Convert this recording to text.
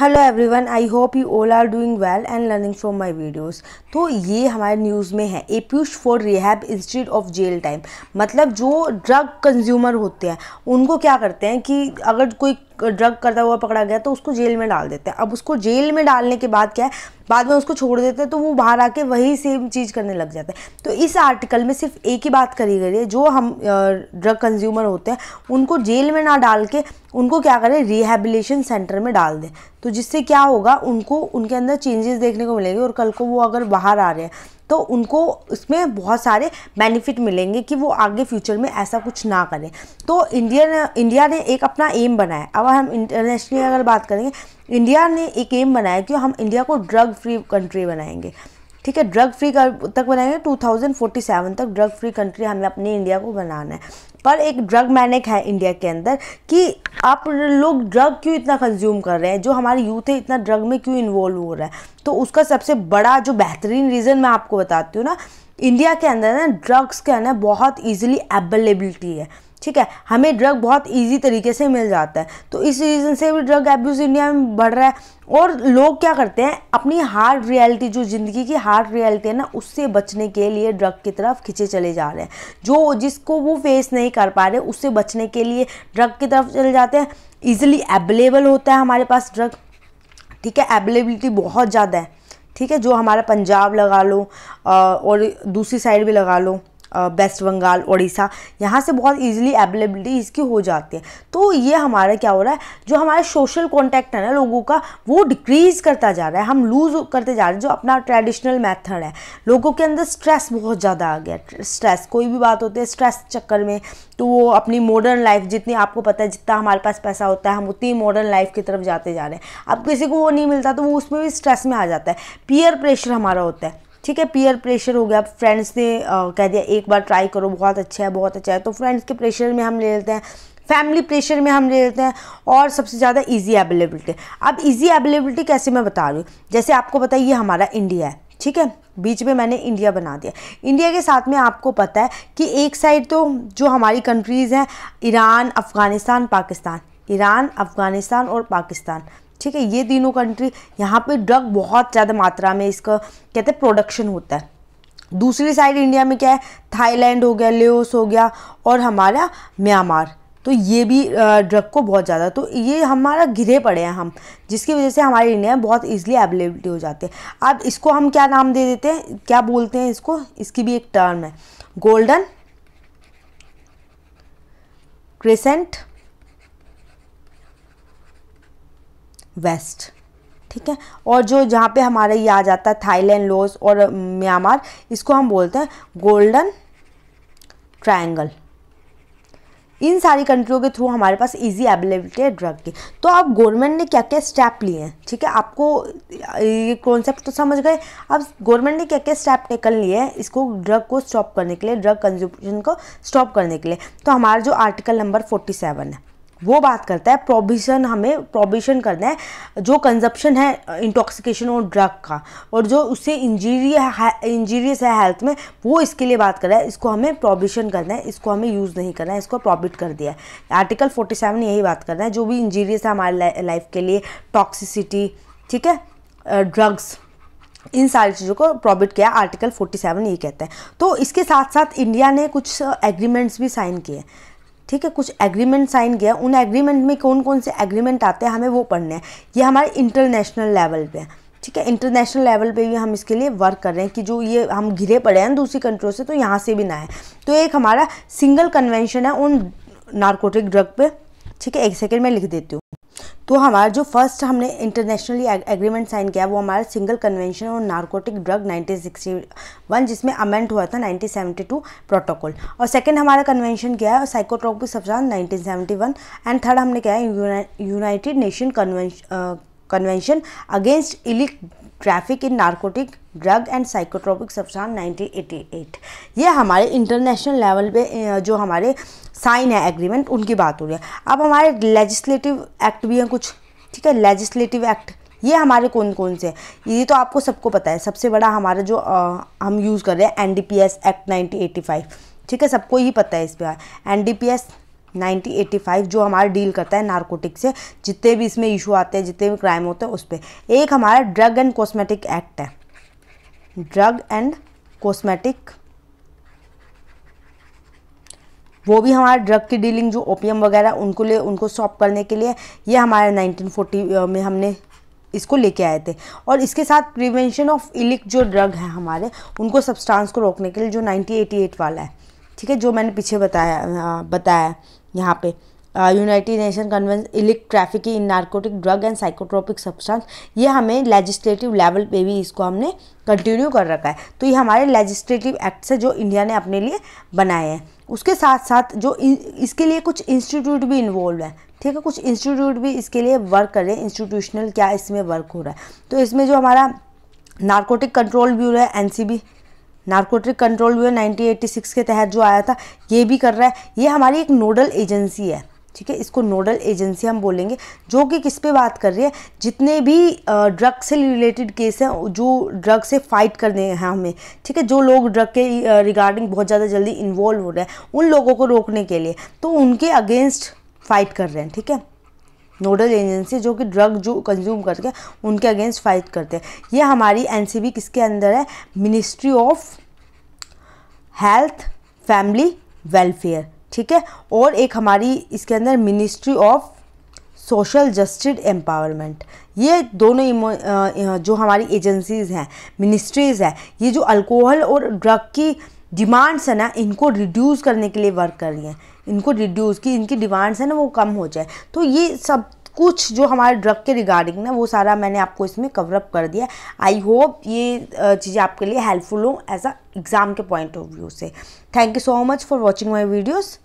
Hello everyone I hope you all are doing well and learning from my videos तो ये हमारे news में है a push for rehab institute of jail time मतलब जो drug consumer होते हैं, उनको क्या करते हैं कि अगर कोई ड्रग करता हुआ पकड़ा गया तो उसको जेल में डाल देते हैं। अब उसको जेल में डालने के बाद क्या है? बाद में उसको छोड़ देते हैं तो वो बाहर आके वही सेम चीज़ करने लग जाते हैं। तो इस आर्टिकल में सिर्फ़ एक ही बात करी गई है, जो हम ड्रग कंज्यूमर होते हैं, उनको जेल में ना डाल के उनको क्या करें? रिहेबिलेशन सेंटर में डाल दें। तो जिससे क्या होगा? उनको, उनके अंदर चेंजेस देखने को मिलेंगे और कल को वो अगर बाहर आ रहे हैं तो उनको उसमें बहुत सारे बेनिफिट मिलेंगे कि वो आगे फ्यूचर में ऐसा कुछ ना करें। तो इंडिया इंडिया ने एक अपना एम बनाया। अब हम इंटरनेशनली अगर बात करेंगे इंडिया ने एक एम बनाया कि हम इंडिया को ड्रग फ्री कंट्री बनाएँगे। ठीक है ड्रग फ्री तक बनाएँगे 2047 तक ड्रग फ्री कंट्री हमें अपनी इंडिया को बनाना है। पर एक ड्रग मैनेक है इंडिया के अंदर कि आप लोग ड्रग क्यों इतना कंज्यूम कर रहे हैं? जो हमारे यूथ है, इतना ड्रग में क्यों इन्वॉल्व हो रहा है? तो उसका सबसे बड़ा जो बेहतरीन रीज़न मैं आपको बताती हूँ ना इंडिया के अंदर ना ड्रग्स के अंदर बहुत ईजिली अवेलेबिलिटी है। ठीक है? हमें ड्रग बहुत इजी तरीके से मिल जाता है। तो इस रीज़न से भी ड्रग एब्यूज़ इंडिया में बढ़ रहा है। और लोग क्या करते हैं? अपनी हार्ड रियलिटी जो ज़िंदगी की हार्ड रियलिटी है ना, उससे बचने के लिए ड्रग की तरफ़ खिंचे चले जा रहे हैं। जो जिसको वो फेस नहीं कर पा रहे, उससे बचने के लिए ड्रग की तरफ़ चले जाते हैं। ईजिली अवेलेबल होता है हमारे पास ड्रग ठीक है? अवेलेबिलिटी बहुत ज़्यादा है। ठीक है? जो हमारा पंजाब लगा लो और दूसरी साइड भी लगा लो। वेस्ट बंगाल उड़ीसा यहाँ से बहुत इजीली अवेलेबिलिटी इसकी हो जाती है। तो ये हमारा क्या हो रहा है? जो हमारे सोशल कॉन्टैक्ट है ना लोगों का, वो डिक्रीज़ करता जा रहा है। हम लूज़ करते जा रहे हैं जो अपना ट्रेडिशनल मेथड है। लोगों के अंदर स्ट्रेस बहुत ज़्यादा आ गया स्ट्रेस कोई भी बात होती है स्ट्रेस चक्कर में तो वो अपनी मॉडर्न लाइफ जितनी आपको पता है, जितना हमारे पास पैसा होता है, हम उतनी मॉडर्न लाइफ की तरफ़ जाते जा रहे हैं। अब किसी को वो नहीं मिलता तो वो उसमें भी स्ट्रेस में आ जाता है। पीयर प्रेशर हमारा होता है। ठीक है पीयर प्रेशर हो गया। फ्रेंड्स ने आ, कह दिया एक बार ट्राई करो बहुत अच्छा है बहुत अच्छा है। तो फ्रेंड्स के प्रेशर में हम ले लेते हैं फैमिली प्रेशर में हम ले लेते हैं और सबसे ज़्यादा इजी अवेलेबिलिटी अब इजी अवेलेबिलिटी कैसे मैं बता रही हूँ? जैसे आपको पता है ये हमारा इंडिया है ठीक है? बीच में मैंने इंडिया बना दिया। इंडिया के साथ में आपको पता है कि एक साइड तो जो हमारी कंट्रीज़ हैं ईरान अफ़गानिस्तान पाकिस्तान ईरान अफ़गानिस्तान और पाकिस्तान ठीक है, ये तीनों कंट्री यहाँ पे ड्रग बहुत ज़्यादा मात्रा में इसका कहते हैं प्रोडक्शन होता है। दूसरी साइड इंडिया में क्या है? थाईलैंड हो गया लेओस हो गया और हमारा म्यांमार तो ये भी ड्रग को बहुत ज़्यादा तो ये हमारा घिरे पड़े हैं हम, जिसकी वजह से हमारे इंडिया में बहुत ईजिली अवेलेबिलिटी हो जाती है। अब इसको हम क्या नाम दे देते हैं? क्या बोलते हैं इसको? इसकी भी एक टर्म है। गोल्डन क्रिसेंट वेस्ट, ठीक है? और जो जहाँ पे हमारे ये आ जाता है थाईलैंड, लोस और म्यांमार, इसको हम बोलते हैं गोल्डन ट्रायंगल। इन सारी कंट्रियों के थ्रू हमारे पास इजी अवेलेबिलिटी है ड्रग की। तो अब गवर्नमेंट ने क्या क्या स्टेप लिए हैं? ठीक है? आपको ये कॉन्सेप्ट तो समझ गए? अब गवर्नमेंट ने क्या क्या स्टेप टेकन लिए हैं इसको ड्रग को स्टॉप करने के लिए ड्रग कंज्यूमेशन को स्टॉप करने के लिए? तो हमारा जो आर्टिकल नंबर फोर्टी सेवन है वो बात करता है प्रोबिशन हमें प्रोबिशन करना है, जो कंजप्शन है इंटॉक्सिकेशन और ड्रग का, और जो उससे इंजीरी इंजीरियस है हेल्थ में, वो इसके लिए बात कर रहा है, इसको हमें प्रोबिशन करना है, इसको हमें यूज़ नहीं करना है, इसको प्रॉबिट कर दिया है। आर्टिकल 47 यही बात कर रहा है, जो भी इंजीरियस है हमारे लाइफ के लिए टॉक्सिसिटी ठीक है? ड्रग्स इन सारी चीज़ों को प्रॉबिट किया आर्टिकल 47 ये कहता है। तो इसके साथ साथ इंडिया ने कुछ एग्रीमेंट्स भी साइन किए ठीक है, कुछ एग्रीमेंट साइन किया, उन एग्रीमेंट में कौन कौन से एग्रीमेंट आते हैं, हमें वो पढ़ने हैं। ये हमारे इंटरनेशनल लेवल पे है, ठीक है? इंटरनेशनल लेवल पे भी हम इसके लिए वर्क कर रहे हैं कि जो ये हम घिरे पड़े हैं दूसरी कंट्रियों से तो यहाँ से भी ना है। तो एक हमारा सिंगल कन्वेंशन है उन नार्कोटिक ड्रग पर ठीक है? एक सेकेंड में लिख देती हूँ। तो हमारा जो फ़र्स्ट हमने इंटरनेशनली एग्रीमेंट साइन किया, वो हमारा सिंगल कन्वेंशन और नारकोटिक ड्रग 1961 जिसमें अमेंड हुआ था 1972 प्रोटोकॉल और सेकंड हमारा कन्वेंशन किया है साइकोट्रोपिक सब्सटेंस 1971 एंड थर्ड हमने किया है United nation convention against iliac traffic in narcotic drug and psychotropic substance 1988 ये हमारे इंटरनेशनल लेवल पे जो हमारे साइन है एग्रीमेंट उनकी बात हो रही है। अब हमारे लेजिस्लेटिव एक्ट भी हैं कुछ ठीक है? लेजिस्लेटिव एक्ट ये हमारे कौन कौन से हैं? ये तो आपको सबको पता है। सबसे बड़ा हमारा जो आ, हम यूज़ कर रहे हैं एन डी एक्ट 1985 ठीक है? सबको ही पता है इस पर एन 1985 जो हमारा डील करता है नारकोटिक से जितने भी इसमें इशू आते हैं जितने भी क्राइम होते हैं उस पर एक हमारा ड्रग एंड कॉस्मेटिक एक्ट है। Drug and cosmetic. वो भी हमारा ड्रग की डीलिंग, जो ओपियम वगैरह, उनको ले, उनको स्टॉप करने के लिए, ये हमारे 1940 में हमने इसको लेके आए थे। और इसके साथ प्रिवेंशन ऑफ़ इलिक जो ड्रग है हमारे, उनको सब्सटेंस को रोकने के लिए, जो 1988 वाला है। ठीक है, जो मैंने पीछे बताया बताया यहाँ पे। United nation convention iliac trafficking in narcotic drug and psychotropic substance ये हमें लेजिस्लेटिव लेवल पे भी इसको हमने कंटिन्यू कर रखा है। तो ये हमारे लेजिस्लेटिव एक्ट है जो इंडिया ने अपने लिए बनाए हैं। उसके साथ साथ जो इसके लिए कुछ इंस्टीट्यूट भी इन्वॉल्व है। ठीक है, कुछ इंस्टीट्यूट भी इसके लिए वर्क कर रहे हैं। इंस्टीट्यूशनल क्या इसमें वर्क हो रहा है। तो इसमें जो हमारा नार्कोटिक कंट्रोल ब्यूरो है एनसीबी नार्कोटिक कंट्रोल ब्यूरो 1986 के तहत जो आया था, ये भी कर रहा है। ये हमारी एक नोडल एजेंसी है। ठीक है? इसको नोडल एजेंसी हम बोलेंगे, जो कि किस पे बात कर रही है? जितने भी ड्रग से रिलेटेड केस हैं, जो ड्रग से फाइट करने हैं हमें, ठीक है? जो लोग ड्रग के रिगार्डिंग बहुत ज़्यादा जल्दी इन्वॉल्व हो रहे हैं, उन लोगों को रोकने के लिए तो उनके अगेंस्ट फाइट कर रहे हैं, ठीक है? नोडल एजेंसी जो कि ड्रग जो कंज्यूम करके उनके अगेंस्ट फाइट करते हैं। ये हमारी एनसीबी किसके अंदर है? Ministry of health family welfare ठीक है? और एक हमारी इसके अंदर ministry of social justice empowerment ये दोनों जो हमारी एजेंसीज़ हैं मिनिस्ट्रीज़ हैं, ये जो अल्कोहल और ड्रग की डिमांड्स है ना, इनको रिड्यूस करने के लिए वर्क कर रही हैं। इनको रिड्यूस की इनकी डिमांड्स है ना, वो कम हो जाए। तो ये सब कुछ जो हमारे ड्रग के रिगार्डिंग ना, वो सारा मैंने आपको इसमें कवरअप कर दिया। आई होप ये चीज़ें आपके लिए हेल्पफुल हो एज अ एग्ज़ाम के पॉइंट ऑफ़ व्यू से। Thank you so much for watching my videos